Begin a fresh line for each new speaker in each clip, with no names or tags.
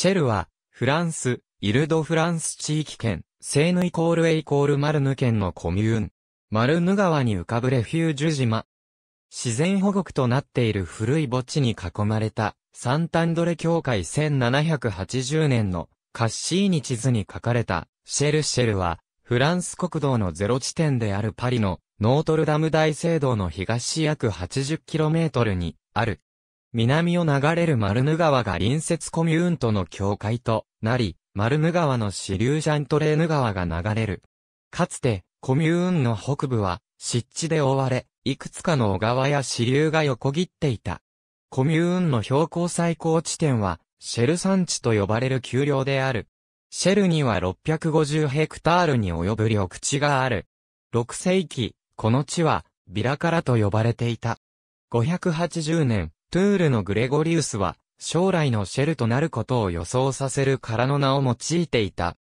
シェルは、フランス、イルドフランス地域圏、セーヌイコールエイコールマルヌ県のコミューン。マルヌ川に浮かぶレフュージュ島。自然保護区となっている古い墓地に囲まれた、サンタンドレ教会1780年のカッシーニ地図に書かれた、シェルシェルは、フランス国道のゼロ地点であるパリのノートルダム大聖堂の東約 80km にある。南を流れるマルヌ川が隣接コミューンとの境界となり、マルヌ川の支流ジャントレーヌ川が流れる。かつて、コミューンの北部は、湿地で覆われ、いくつかの小川や支流が横切っていた。コミューンの標高最高地点は、シェル山地と呼ばれる丘陵である。シェルには650ヘクタールに及ぶ緑地がある。6世紀、この地は、ビラカラと呼ばれていた。580年、トゥールのグレゴリウスは、将来のシェルとなることを予想させる空の名を用いていた。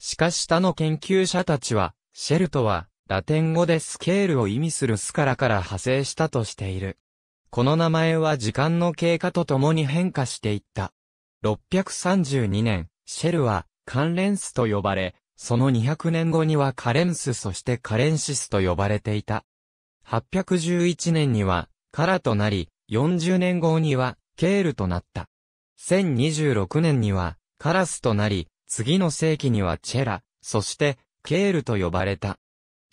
しかし他の研究者たちは、シェルとは、ラテン語でスケールを意味するスカラから派生したとしている。この名前は時間の経過とともに変化していった。632年、シェルは、カンレンスと呼ばれ、その200年後にはカレンスそしてカレンシスと呼ばれていた。811年には、カラとなり、40年後には、ケールとなった。1026年には、カラスとなり、次の世紀にはチェラ、そして、ケールと呼ばれた。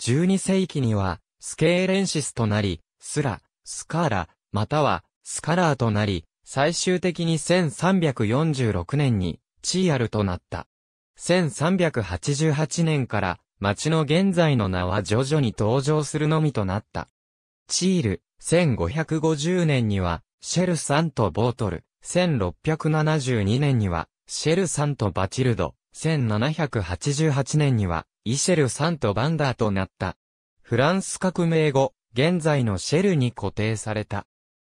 12世紀には、スケーレンシスとなり、スラ、スカーラ、または、スカラーとなり、最終的に1346年に、チーアルとなった。1388年から、町の現在の名は徐々に登場するのみとなった。チール、1550年には、シェルサンとボートル、1672年には、シェルサンとバチルド、1788年には、イシェルサンとバンダーとなった。フランス革命後、現在のシェルに固定された。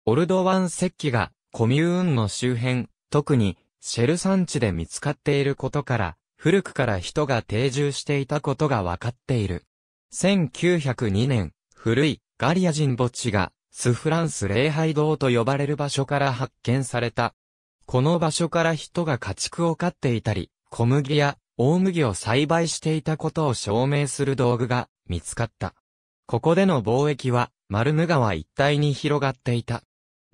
オルドワン石器が、コミューンの周辺、特に、シェル山地で見つかっていることから、古くから人が定住していたことが分かっている。1902年、古いガリア人墓地がスフランス礼拝堂と呼ばれる場所から発見された。この場所から人が家畜を飼っていたり、小麦や大麦を栽培していたことを証明する道具が見つかった。ここでの貿易はマルヌ川一帯に広がっていた。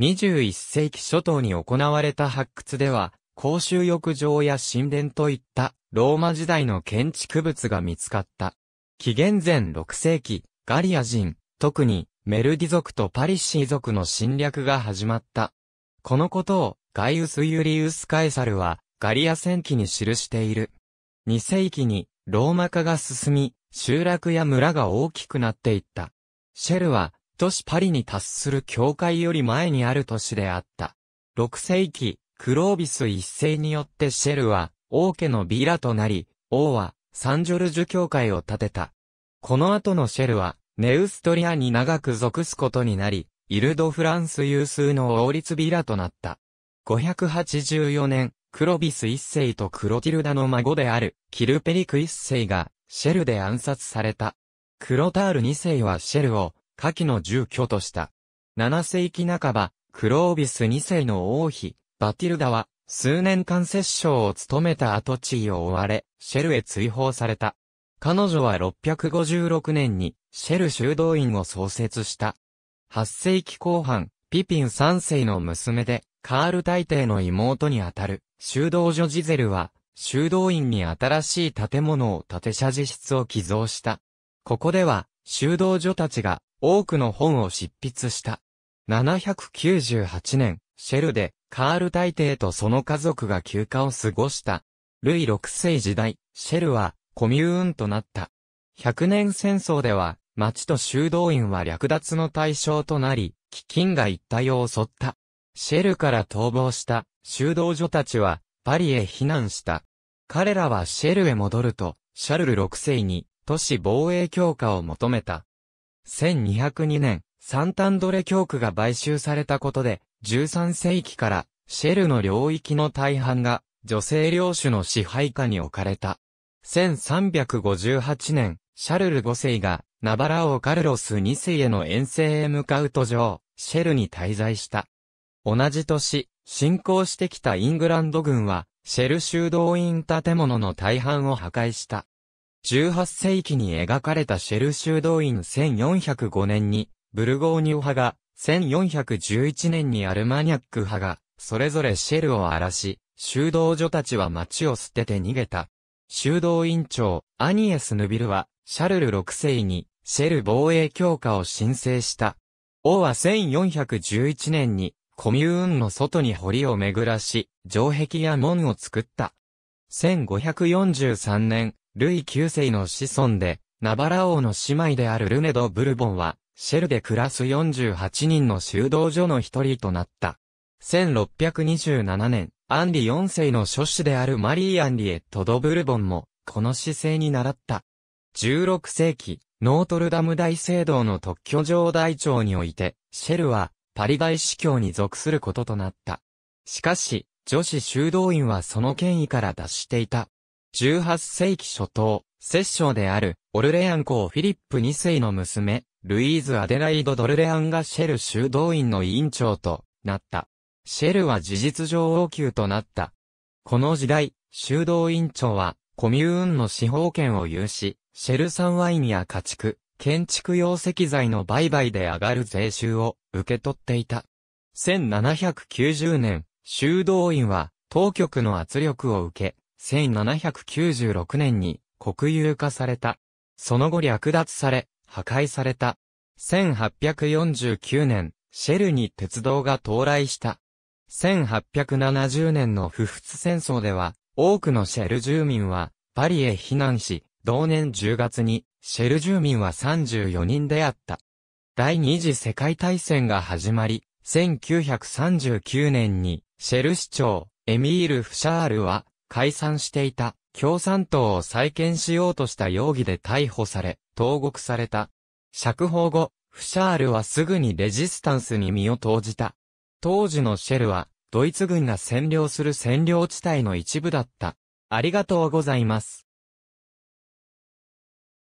21世紀初頭に行われた発掘では、公衆浴場や神殿といったローマ時代の建築物が見つかった。紀元前6世紀、ガリア人、特にメルディ族とパリッシー族の侵略が始まった。このことをガイウス・ユリウス・カエサルはガリア戦記に記している。2世紀にローマ化が進み、集落や村が大きくなっていった。シェルは都市パリに達する教会より前にある都市であった。6世紀、クロービス一世によってシェルは王家のビラとなり、王はサンジョルジュ教会を建てた。この後のシェルはネウストリアに長く属すことになり、イルド・フランス有数の王立ビラとなった。584年、クロビス一世とクロティルダの孫である、キルペリク一世が、シェルで暗殺された。クロタール二世はシェルを、下記の住居とした。7世紀半ば、クロービス二世の王妃、バティルダは、数年間摂政を務めた後地位を追われ、シェルへ追放された。彼女は656年にシェル修道院を創設した。8世紀後半、ピピン3世の娘で、カール大帝の妹にあたる修道女ジゼルは、修道院に新しい建物を建て謝辞室を寄贈した。ここでは、修道女たちが多くの本を執筆した。798年、シェルで、カール大帝とその家族が休暇を過ごした。ルイ6世時代、シェルは、コミューンとなった。百年戦争では、町と修道院は略奪の対象となり、飢饉が一帯を襲った。シェルから逃亡した修道女たちは、パリへ避難した。彼らはシェルへ戻ると、シャルル6世に都市防衛強化を求めた。1202年、サンタンドレ教区が買収されたことで、13世紀からシェルの領域の大半が女性領主の支配下に置かれた。1358年、シャルル5世が、ナバラ王カルロス2世への遠征へ向かう途上、シェルに滞在した。同じ年、侵攻してきたイングランド軍は、シェル修道院建物の大半を破壊した。18世紀に描かれたシェル修道院1405年に、ブルゴーニュ派が、1411年にアルマニャック派が、それぞれシェルを荒らし、修道女たちは町を捨てて逃げた。修道院長、アニエス・ヌビルは、シャルル6世に、シェル防衛強化を申請した。王は1411年に、コミューンの外に堀を巡らし、城壁や門を作った。1543年、ルイ9世の子孫で、ナバラ王の姉妹であるルネド・ブルボンは、シェルで暮らす48人の修道所の一人となった。1627年、アンリ4世の諸子であるマリー・アンリエット・ド・ブルボンも、この姿勢に習った。16世紀、ノートルダム大聖堂の特許上大長において、シェルは、パリ大司教に属することとなった。しかし、女子修道院はその権威から脱していた。18世紀初頭、摂政である、オルレアン公フィリップ2世の娘、ルイーズ・アデライド・ドルレアンがシェル修道院の委員長となった。シェルは事実上王宮となった。この時代、修道院長は、コミューンの司法権を有し、シェル産ワインや家畜、建築用石材の売買で上がる税収を受け取っていた。1790年、修道院は当局の圧力を受け、1796年に国有化された。その後略奪され、破壊された。1849年、シェルに鉄道が到来した。1870年の不仏戦争では、多くのシェル住民は、パリへ避難し、同年10月に、シェル住民は34人であった。第二次世界大戦が始まり、1939年に、シェル市長、エミール・フシャールは、解散していた、共産党を再建しようとした容疑で逮捕され、投獄された。釈放後、フシャールはすぐにレジスタンスに身を投じた。当時のシェルは、ドイツ軍が占領する占領地帯の一部だった。ありがとうございます。